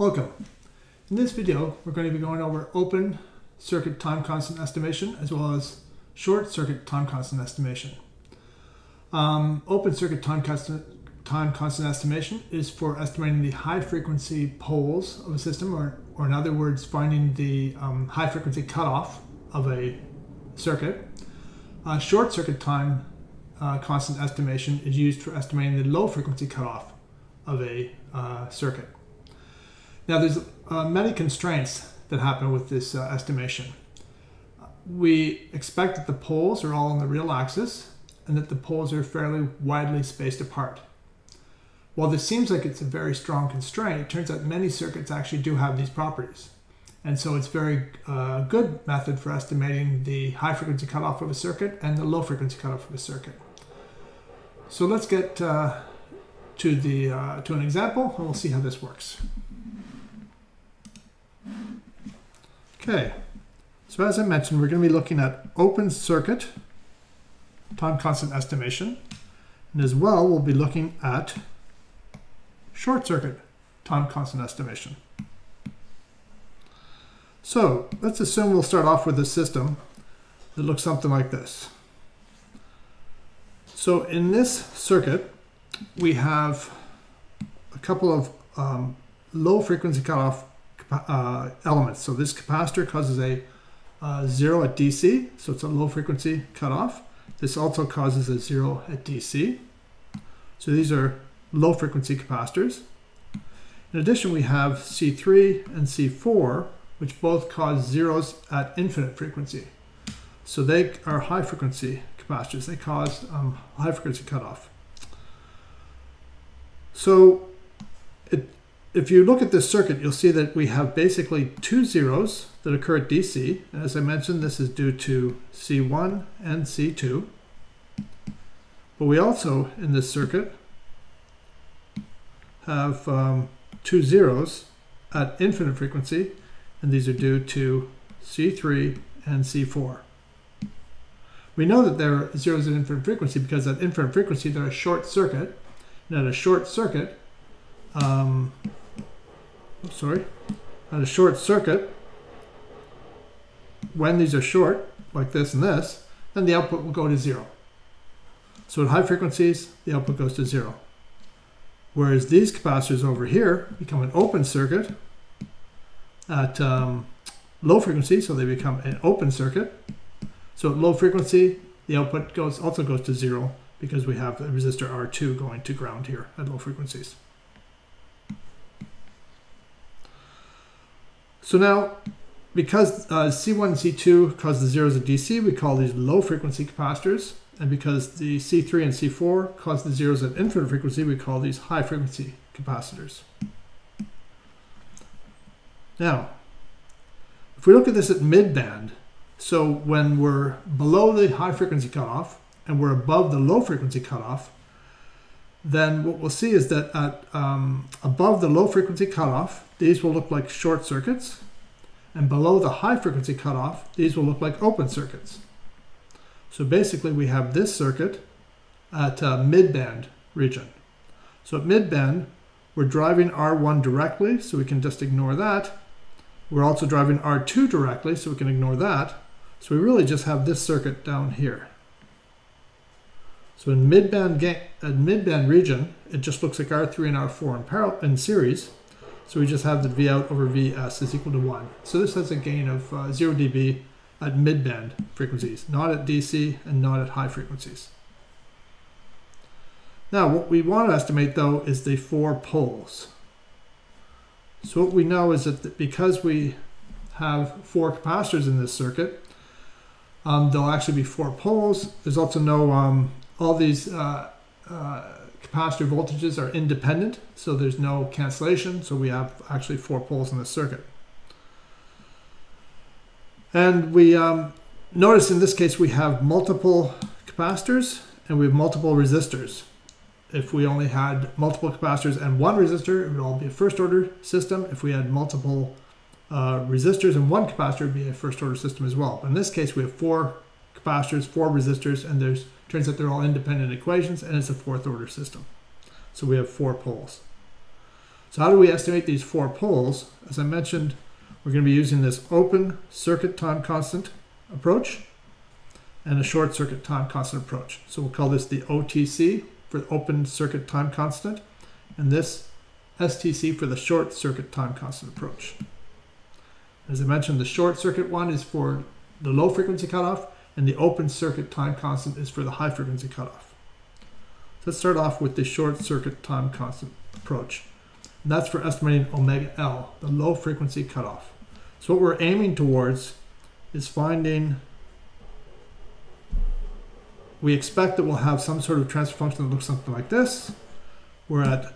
Welcome. In this video, we're going to be going over open circuit time constant estimation as well as short circuit time constant estimation. Um, open circuit time constant, time constant estimation is for estimating the high frequency poles of a system or, or in other words, finding the um, high frequency cutoff of a circuit. Uh, short circuit time uh, constant estimation is used for estimating the low frequency cutoff of a uh, circuit. Now, there's uh, many constraints that happen with this uh, estimation. We expect that the poles are all on the real axis and that the poles are fairly widely spaced apart. While this seems like it's a very strong constraint, it turns out many circuits actually do have these properties. And so it's a very uh, good method for estimating the high frequency cutoff of a circuit and the low frequency cutoff of a circuit. So let's get uh, to, the, uh, to an example and we'll see how this works. Okay, so as I mentioned, we're going to be looking at open circuit time constant estimation. And as well, we'll be looking at short circuit time constant estimation. So let's assume we'll start off with a system that looks something like this. So in this circuit, we have a couple of um, low frequency cutoff uh, elements. So this capacitor causes a uh, zero at DC, so it's a low frequency cutoff. This also causes a zero at DC. So these are low frequency capacitors. In addition, we have C3 and C4, which both cause zeros at infinite frequency. So they are high frequency capacitors. They cause um, high frequency cutoff. So it, if you look at this circuit, you'll see that we have basically two zeros that occur at DC. And as I mentioned, this is due to C1 and C2. But we also, in this circuit, have um, two zeros at infinite frequency, and these are due to C3 and C4. We know that there are zeros at infinite frequency because at infinite frequency they're a short circuit, and at a short circuit, um, sorry, at a short circuit, when these are short, like this and this, then the output will go to zero. So at high frequencies, the output goes to zero. Whereas these capacitors over here become an open circuit at um, low frequency, so they become an open circuit. So at low frequency, the output goes also goes to zero because we have a resistor R2 going to ground here at low frequencies. So now, because uh, C1 and C2 cause the zeros of DC, we call these low frequency capacitors. And because the C3 and C4 cause the zeros at infinite frequency, we call these high frequency capacitors. Now, if we look at this at mid-band, so when we're below the high frequency cutoff and we're above the low frequency cutoff, then what we'll see is that at um, above the low frequency cutoff, these will look like short circuits. And below the high frequency cutoff, these will look like open circuits. So basically we have this circuit at uh, mid-band region. So at mid-band, we're driving R1 directly, so we can just ignore that. We're also driving R2 directly, so we can ignore that. So we really just have this circuit down here. So in mid-band mid-band region, it just looks like R3 and R4 in, parallel, in series. So we just have that V out over Vs is equal to 1. So this has a gain of uh, 0 dB at mid-band frequencies, not at DC and not at high frequencies. Now, what we want to estimate, though, is the four poles. So what we know is that because we have four capacitors in this circuit, um, there'll actually be four poles. There's also no, um, all these uh, uh, capacitor voltages are independent, so there's no cancellation. So we have actually four poles in the circuit. And we um, notice in this case we have multiple capacitors and we have multiple resistors. If we only had multiple capacitors and one resistor, it would all be a first order system. If we had multiple uh, resistors and one capacitor, it would be a first order system as well. But in this case, we have four capacitors, four resistors, and there's turns out they're all independent equations, and it's a fourth order system. So we have four poles. So how do we estimate these four poles? As I mentioned, we're going to be using this open circuit time constant approach and a short circuit time constant approach. So we'll call this the OTC for open circuit time constant and this STC for the short circuit time constant approach. As I mentioned, the short circuit one is for the low frequency cutoff and the open circuit time constant is for the high frequency cutoff. Let's start off with the short circuit time constant approach. And that's for estimating omega L, the low frequency cutoff. So what we're aiming towards is finding, we expect that we'll have some sort of transfer function that looks something like this. We're at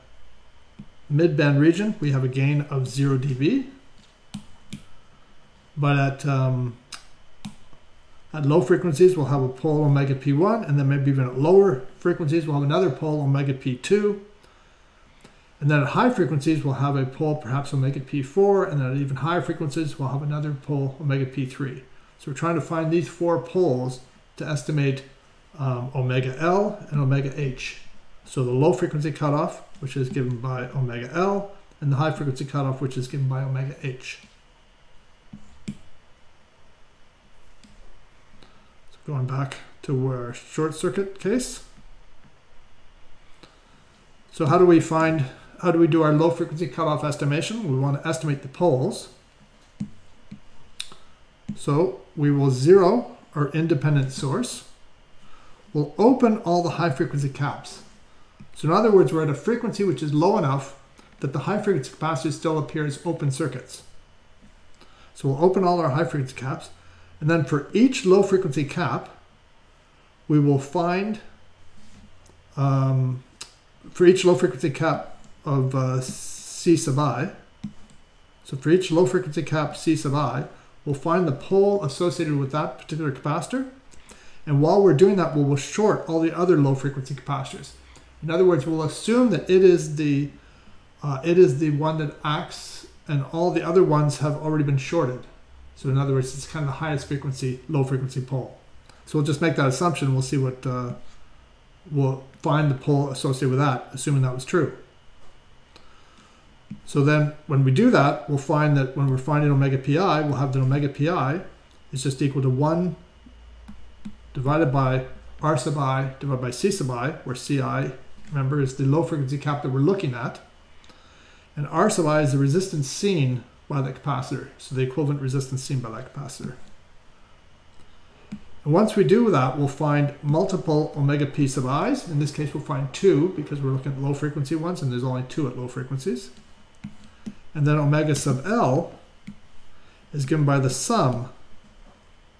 mid-band region, we have a gain of 0 dB. But at, um, at low frequencies, we'll have a pole omega P1, and then maybe even at lower frequencies, we'll have another pole omega P2. And then at high frequencies, we'll have a pole perhaps omega P4, and then at even higher frequencies, we'll have another pole omega P3. So we're trying to find these four poles to estimate um, omega L and omega H. So the low frequency cutoff, which is given by omega L, and the high frequency cutoff, which is given by omega H. going back to our short circuit case. So how do we find how do we do our low frequency cutoff estimation? We want to estimate the poles. So we will zero our independent source. We'll open all the high frequency caps. So in other words, we're at a frequency which is low enough that the high frequency capacitors still appear as open circuits. So we'll open all our high frequency caps. And then for each low frequency cap, we will find, um, for each low frequency cap, of uh, C sub i. So for each low frequency cap C sub i, we'll find the pole associated with that particular capacitor. And while we're doing that, we'll, we'll short all the other low frequency capacitors. In other words, we'll assume that it is the uh, it is the one that acts and all the other ones have already been shorted. So in other words, it's kind of the highest frequency, low frequency pole. So we'll just make that assumption. We'll see what, uh, we'll find the pole associated with that, assuming that was true. So then when we do that, we'll find that when we're finding omega pi, we'll have that omega pi is just equal to 1 divided by r sub i divided by c sub i, where ci, remember, is the low frequency cap that we're looking at. And r sub i is the resistance seen by the capacitor, so the equivalent resistance seen by that capacitor. And once we do that, we'll find multiple omega p sub i's. In this case, we'll find two because we're looking at low frequency ones, and there's only two at low frequencies. And then omega sub L is given by the sum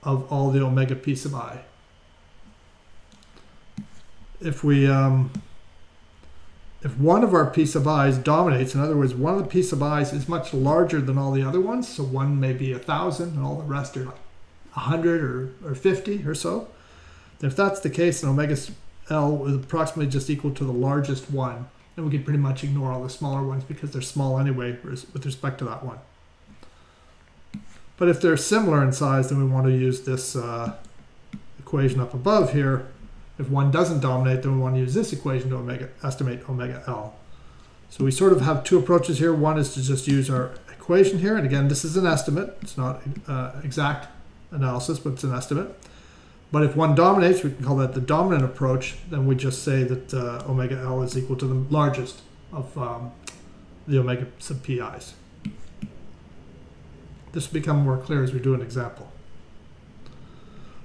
of all the omega p sub i. If we, um, if one of our p sub i's dominates, in other words, one of the p sub i's is much larger than all the other ones, so one may be a thousand and all the rest are like 100 or, or 50 or so, then if that's the case, then omega L is approximately just equal to the largest one and we can pretty much ignore all the smaller ones because they're small anyway with respect to that one. But if they're similar in size, then we want to use this uh, equation up above here. If one doesn't dominate, then we want to use this equation to omega, estimate omega L. So we sort of have two approaches here. One is to just use our equation here. And again, this is an estimate. It's not uh, exact analysis, but it's an estimate. But if one dominates, we can call that the dominant approach. Then we just say that uh, omega L is equal to the largest of um, the omega sub pi's. This will become more clear as we do an example.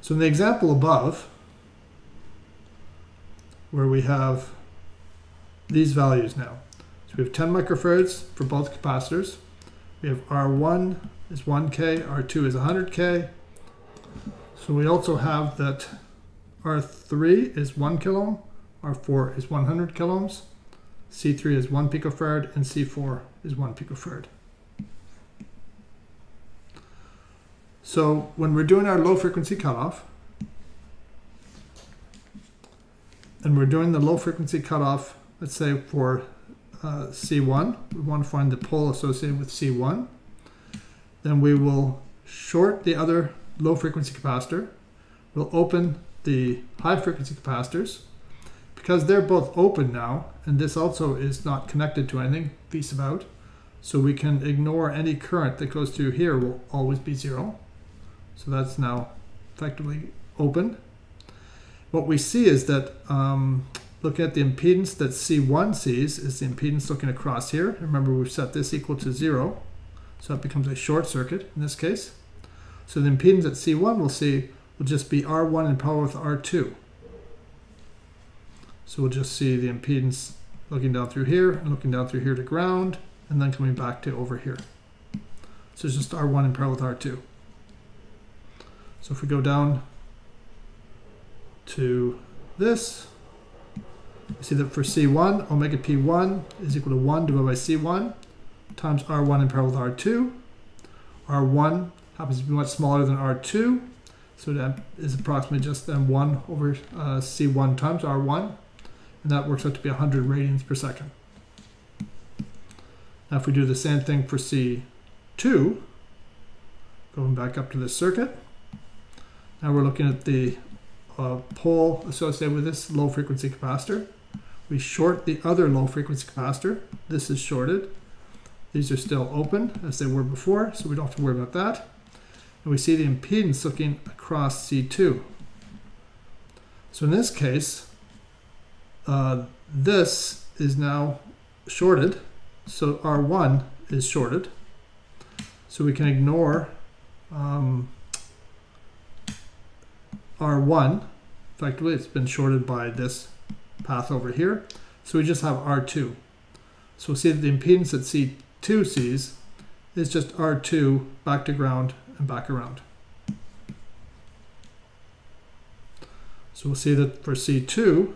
So in the example above, where we have these values now. So we have 10 microfarads for both capacitors. We have R1 is 1K, R2 is 100K, so we also have that R3 is 1 kilo ohm, R4 is 100 kilo ohms, C3 is 1 picofarad, and C4 is 1 picofarad. So when we're doing our low frequency cutoff, and we're doing the low frequency cutoff, let's say for uh, C1, we want to find the pole associated with C1, then we will short the other low frequency capacitor. We'll open the high frequency capacitors. because they're both open now, and this also is not connected to anything, piece about, so we can ignore any current that goes through here will always be zero. So that's now effectively open. What we see is that um, looking at the impedance that C1 sees is the impedance looking across here. Remember we've set this equal to zero, so it becomes a short circuit in this case. So the impedance that C1 we'll see will just be R1 in parallel with R2. So we'll just see the impedance looking down through here and looking down through here to ground and then coming back to over here. So it's just R1 in parallel with R2. So if we go down to this, see that for C1, omega P1 is equal to 1 divided by C1 times R1 in parallel with R2. R1 happens to be much smaller than R2, so that is approximately just then 1 over uh, C1 times R1, and that works out to be 100 radians per second. Now if we do the same thing for C2, going back up to this circuit, now we're looking at the uh, pole associated with this low frequency capacitor. We short the other low frequency capacitor. This is shorted. These are still open as they were before, so we don't have to worry about that. And we see the impedance looking across C2. So in this case, uh, this is now shorted so R1 is shorted. So we can ignore um, R1. Effectively, it's been shorted by this path over here. So we just have R2. So we'll see that the impedance that C2 sees is just R2 back to ground and back around. So we'll see that for C2,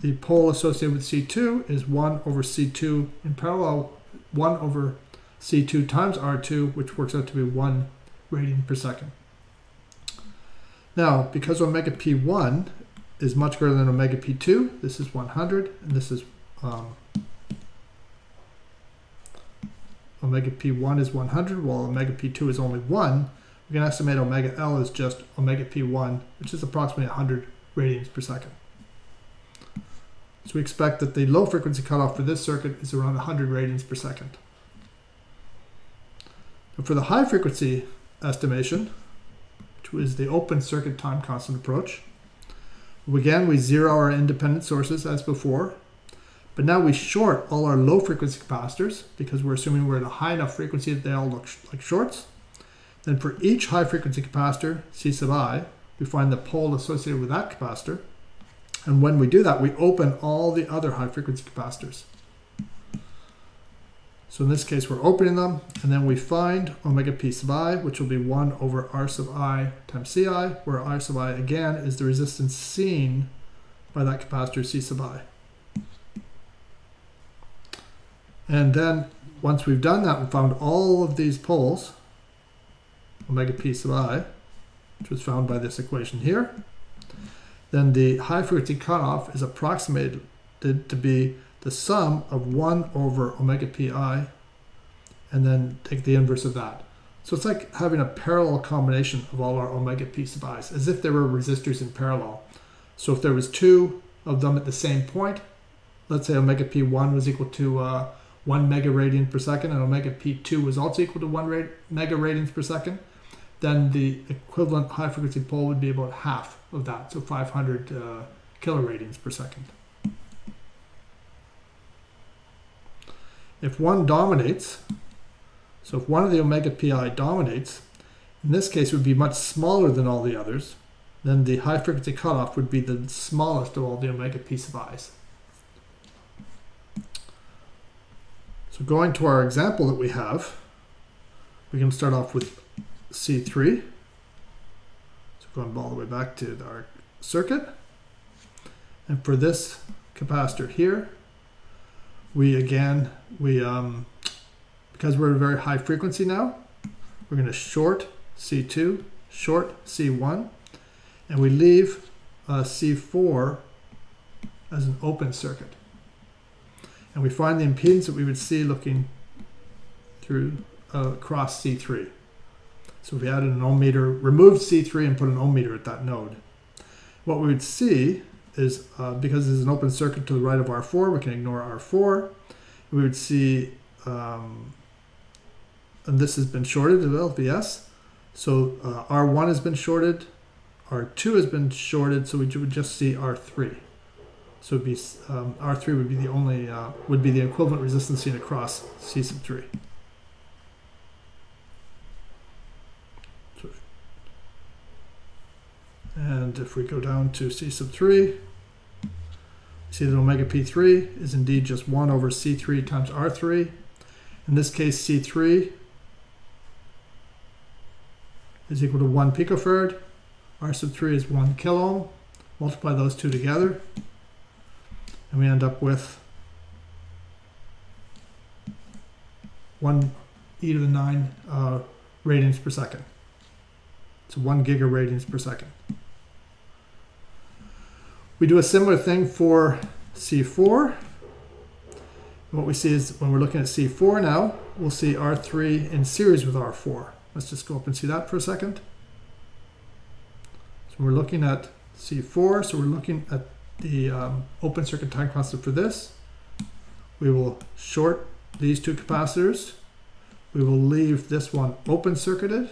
the pole associated with C2 is 1 over C2 in parallel, 1 over C2 times R2, which works out to be 1 radian per second. Now, because omega P1 is much greater than omega P2, this is 100, and this is um, omega P1 is 100, while omega P2 is only 1, we can estimate omega L is just omega P1, which is approximately 100 radians per second. So we expect that the low frequency cutoff for this circuit is around 100 radians per second. But for the high frequency estimation, is the open circuit time constant approach, again we zero our independent sources as before, but now we short all our low frequency capacitors because we're assuming we're at a high enough frequency that they all look like shorts. Then for each high frequency capacitor, C sub i, we find the pole associated with that capacitor, and when we do that, we open all the other high frequency capacitors. So in this case, we're opening them, and then we find omega p sub i, which will be 1 over r sub i times ci, where r sub i, again, is the resistance seen by that capacitor c sub i. And then, once we've done that and found all of these poles, omega p sub i, which was found by this equation here, then the high frequency cutoff is approximated to be the sum of 1 over omega pi and then take the inverse of that. So it's like having a parallel combination of all our omega p sub i's, as if there were resistors in parallel. So if there was two of them at the same point, let's say omega p1 was equal to uh, 1 mega radian per second and omega p2 was also equal to 1 mega radians per second, then the equivalent high frequency pole would be about half of that, so 500 uh, kiloradians per second. If one dominates, so if one of the omega pi dominates, in this case would be much smaller than all the others, then the high frequency cutoff would be the smallest of all the omega p sub i's. So going to our example that we have, we can start off with C3 So going all the way back to our circuit. And for this capacitor here, we again, we um, because we're at a very high frequency now, we're going to short C2, short C1, and we leave uh, C4 as an open circuit. And we find the impedance that we would see looking through uh, across C3. So if we added an ohm meter, removed C3 and put an ohm meter at that node. what we would see is uh, because there's an open circuit to the right of R4, we can ignore R4. We would see, um, and this has been shorted as well, VS. So uh, R1 has been shorted, R2 has been shorted, so we would just see R3. So be um, R3 would be the only uh, would be the equivalent resistance seen across C sub 3. And if we go down to C sub 3, see that omega P3 is indeed just 1 over C3 times R3. In this case, C3 is equal to 1 picofarad. R sub 3 is 1 kilo Multiply those two together, and we end up with 1 e to the 9 uh, radians per second. So 1 gigaradians per second. We do a similar thing for C4. What we see is when we're looking at C4 now, we'll see R3 in series with R4. Let's just go up and see that for a second. So we're looking at C4, so we're looking at the um, open circuit time constant for this. We will short these two capacitors. We will leave this one open circuited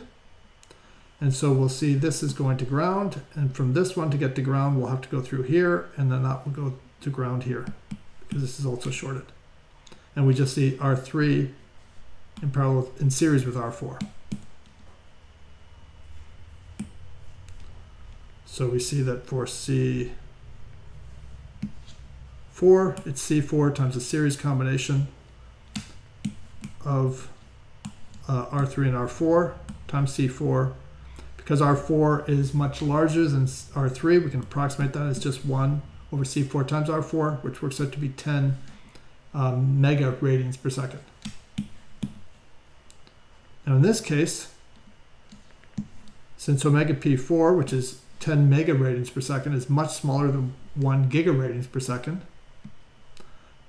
and so we'll see this is going to ground, and from this one to get to ground, we'll have to go through here, and then that will go to ground here, because this is also shorted. And we just see R3 in parallel, in series with R4. So we see that for C4, it's C4 times a series combination of uh, R3 and R4 times C4 because R4 is much larger than R3, we can approximate that as just 1 over C4 times R4, which works out to be 10 um, mega radians per second. Now in this case, since omega P4, which is 10 mega radians per second, is much smaller than 1 giga radians per second,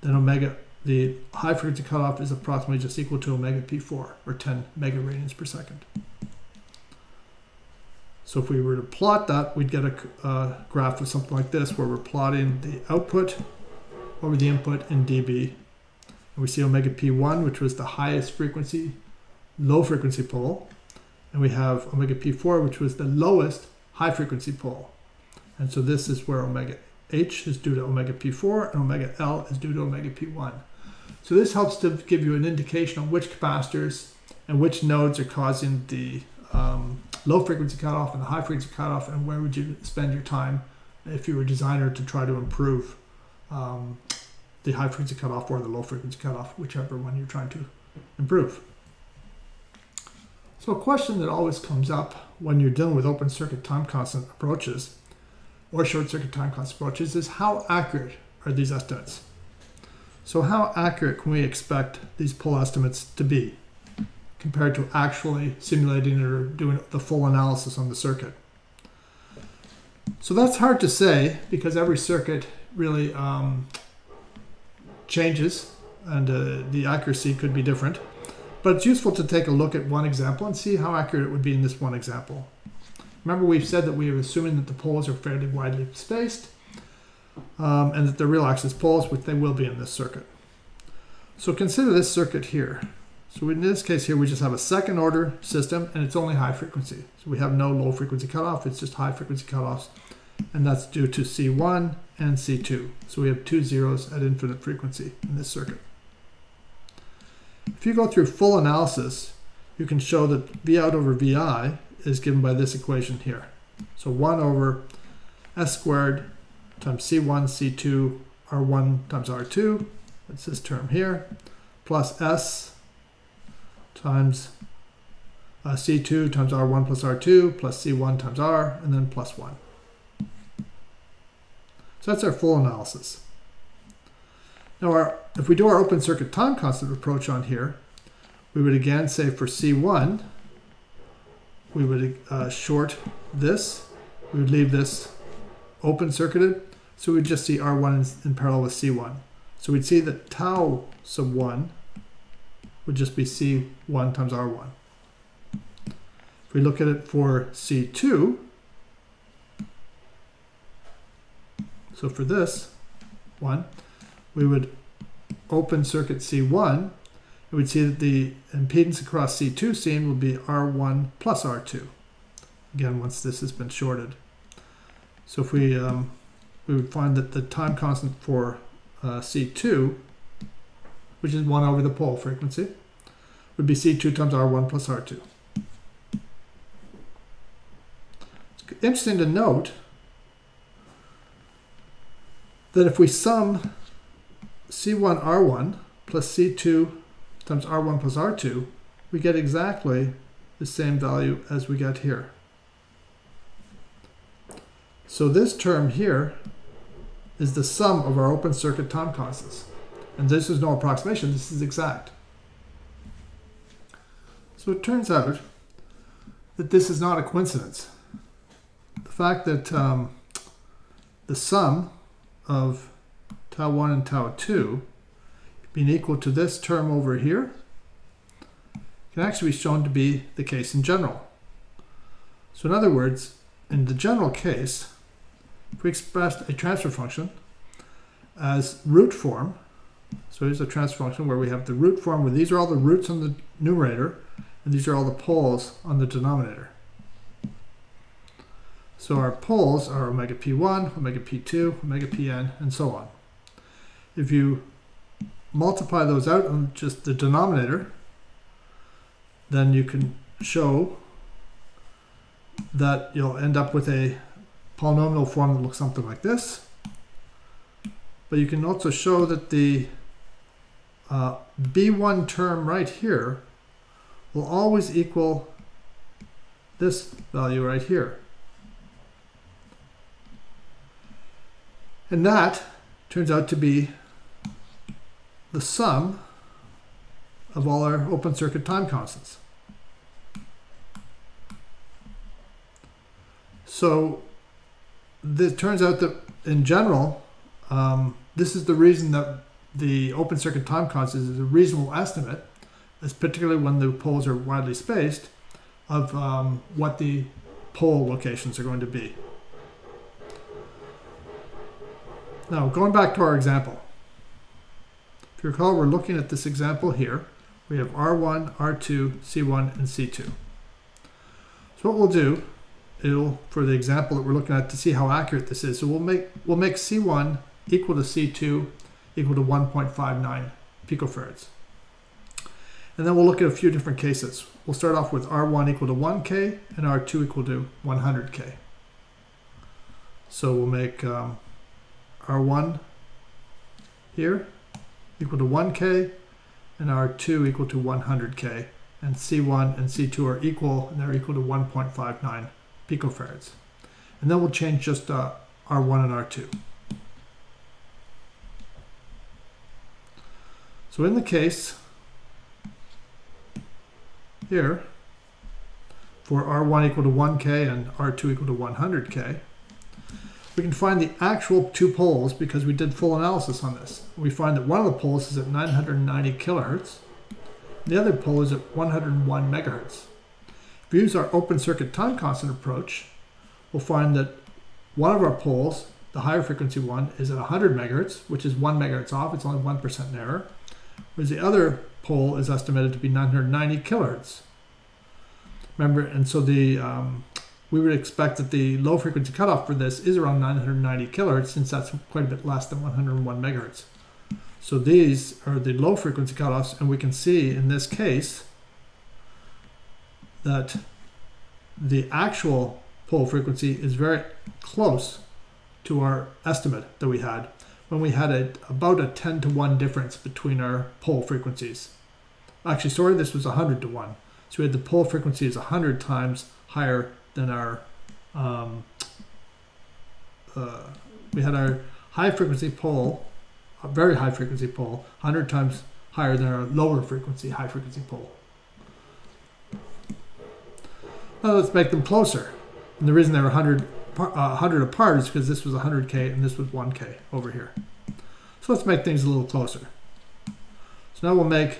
then omega, the high frequency cutoff is approximately just equal to omega P4, or 10 mega radians per second. So if we were to plot that, we'd get a graph of something like this, where we're plotting the output over the input in dB. And we see omega P1, which was the highest frequency, low frequency pole. And we have omega P4, which was the lowest high frequency pole. And so this is where omega H is due to omega P4 and omega L is due to omega P1. So this helps to give you an indication of which capacitors and which nodes are causing the um, low frequency cutoff and the high frequency cutoff, and where would you spend your time if you were a designer to try to improve um, the high frequency cutoff or the low frequency cutoff, whichever one you're trying to improve. So a question that always comes up when you're dealing with open circuit time constant approaches or short circuit time constant approaches is how accurate are these estimates? So how accurate can we expect these pole estimates to be? Compared to actually simulating it or doing the full analysis on the circuit. So that's hard to say because every circuit really um, changes and uh, the accuracy could be different. But it's useful to take a look at one example and see how accurate it would be in this one example. Remember we've said that we are assuming that the poles are fairly widely spaced um, and that they're real axis poles, which they will be in this circuit. So consider this circuit here. So in this case here, we just have a second order system and it's only high frequency. So we have no low frequency cutoff, it's just high frequency cutoffs. And that's due to C1 and C2. So we have two zeros at infinite frequency in this circuit. If you go through full analysis, you can show that V out over VI is given by this equation here. So 1 over S squared times C1, C2, R1 times R2, that's this term here, plus S times uh, C2 times R1 plus R2 plus C1 times R and then plus 1. So that's our full analysis. Now our, if we do our open circuit time constant approach on here, we would again say for C1, we would uh, short this, we would leave this open circuited, so we'd just see R1 in, in parallel with C1. So we'd see that tau sub 1 would just be C1 times R1. If we look at it for C2, So for this one, we would open circuit C1, and we would see that the impedance across C2 seen will be R1 plus R2. Again, once this has been shorted. So if we, um, we would find that the time constant for uh, C2, which is 1 over the pole frequency, would be C2 times R1 plus R2. It's interesting to note that if we sum C1 R1 plus C2 times R1 plus R2, we get exactly the same value as we get here. So this term here is the sum of our open circuit time constants. And this is no approximation, this is exact. So it turns out that this is not a coincidence. The fact that um, the sum of tau 1 and tau 2 being equal to this term over here can actually be shown to be the case in general. So in other words, in the general case, if we expressed a transfer function as root form, so here's a transfer function where we have the root form where these are all the roots on the numerator and these are all the poles on the denominator. So our poles are omega p1, omega p2, omega pn, and so on. If you multiply those out on just the denominator, then you can show that you'll end up with a polynomial form that looks something like this. But you can also show that the uh, B1 term right here will always equal this value right here. And that turns out to be the sum of all our open circuit time constants. So it turns out that in general, um, this is the reason that the open circuit time constant is a reasonable estimate, particularly when the poles are widely spaced, of um, what the pole locations are going to be. Now, going back to our example. If you recall, we're looking at this example here. We have R1, R2, C1, and C2. So what we'll do it'll for the example that we're looking at to see how accurate this is. So we'll make we'll make C1 equal to C2 equal to 1.59 picofarads. And then we'll look at a few different cases. We'll start off with R1 equal to 1K and R2 equal to 100K. So we'll make um, R1 here equal to 1K and R2 equal to 100K. And C1 and C2 are equal and they're equal to 1.59 picofarads. And then we'll change just uh, R1 and R2. So in the case here, for R1 equal to 1K and R2 equal to 100K, we can find the actual two poles because we did full analysis on this. We find that one of the poles is at 990 kilohertz, the other pole is at 101 megahertz. If we use our open circuit time constant approach, we'll find that one of our poles, the higher frequency one, is at 100 megahertz, which is 1 megahertz off, it's only 1% error, whereas the other pole is estimated to be 990 kilohertz. Remember, and so the um, we would expect that the low frequency cutoff for this is around 990 kilohertz, since that's quite a bit less than 101 megahertz. So these are the low frequency cutoffs, and we can see in this case that the actual pole frequency is very close to our estimate that we had when we had a, about a 10 to 1 difference between our pole frequencies. Actually, sorry, this was 100 to 1. So we had the pole frequency is 100 times higher than our, um, uh, we had our high frequency pole, a very high frequency pole, 100 times higher than our lower frequency high frequency pole. Now let's make them closer. And the reason they were 100, uh, 100 apart is because this was 100K and this was 1K over here. So let's make things a little closer. So now we'll make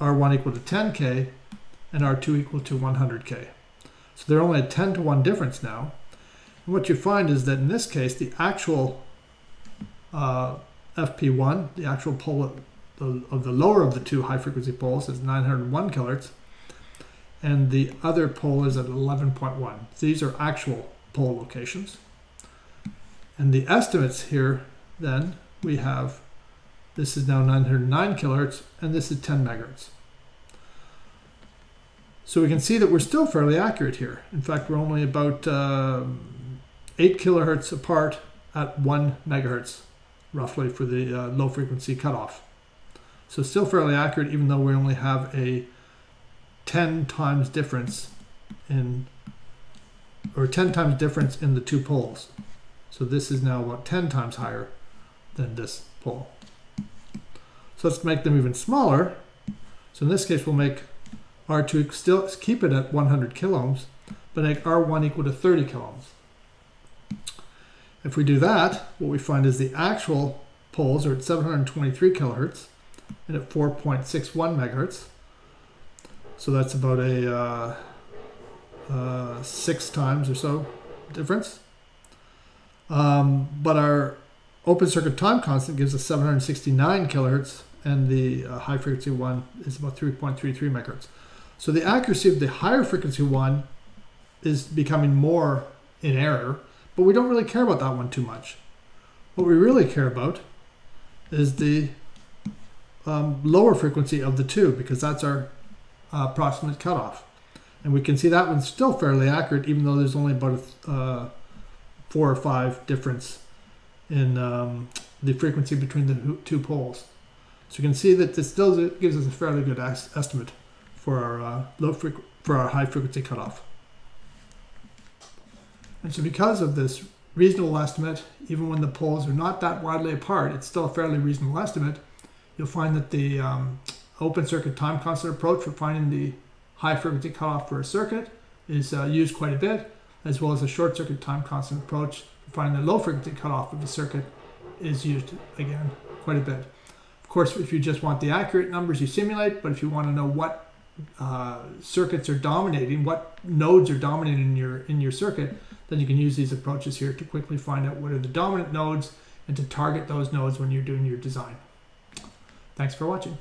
R1 equal to 10K and R2 equal to 100K. So they're only a 10 to 1 difference now. And what you find is that in this case, the actual uh, FP1, the actual pole of the, of the lower of the two high frequency poles is 901 kilohertz, and the other pole is at 11.1. These are actual pole locations. And the estimates here, then, we have this is now 909 kilohertz, and this is 10 megahertz. So we can see that we're still fairly accurate here. In fact, we're only about uh, 8 kilohertz apart at 1 megahertz, roughly, for the uh, low frequency cutoff. So still fairly accurate, even though we only have a 10 times difference in, or 10 times difference in the two poles. So this is now about 10 times higher than this pole. So let's make them even smaller. So in this case, we'll make R2 still keep it at 100 kiloohms, but make R1 equal to 30 kiloohms. If we do that, what we find is the actual poles are at 723 kilohertz and at 4.61 megahertz. So that's about a uh, uh, six times or so difference. Um, but our open circuit time constant gives us 769 kilohertz, and the uh, high frequency one is about 3.33 megahertz. So the accuracy of the higher frequency one is becoming more in error, but we don't really care about that one too much. What we really care about is the um, lower frequency of the two, because that's our uh, approximate cutoff. And we can see that one's still fairly accurate, even though there's only about a uh, four or five difference in um, the frequency between the two poles. So you can see that this still gives us a fairly good estimate for our uh, low for our high frequency cutoff. And so because of this reasonable estimate, even when the poles are not that widely apart, it's still a fairly reasonable estimate. You'll find that the um, open circuit time constant approach for finding the high frequency cutoff for a circuit is uh, used quite a bit, as well as a short circuit time constant approach for finding the low frequency cutoff of a circuit is used again quite a bit. Of course, if you just want the accurate numbers, you simulate, but if you want to know what uh, circuits are dominating, what nodes are dominating in your in your circuit, then you can use these approaches here to quickly find out what are the dominant nodes and to target those nodes when you're doing your design. Thanks for watching.